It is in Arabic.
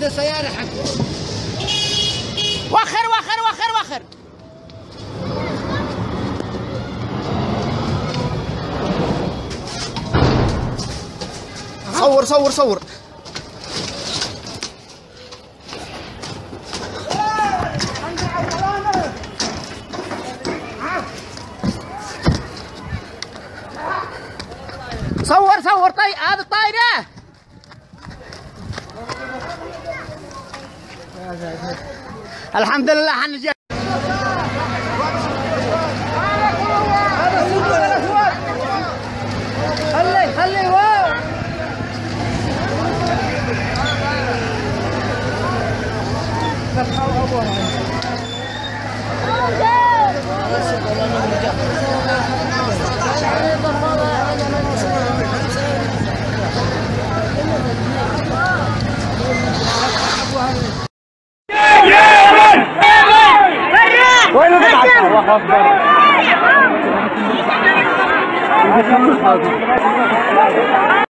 عنده سيارة حق وخر وخر وخر وخر صور صور صور. صور صور. طي هذه الطايره الحمد لله حنجي خلي خلي Allah. Allah'a emanet olun.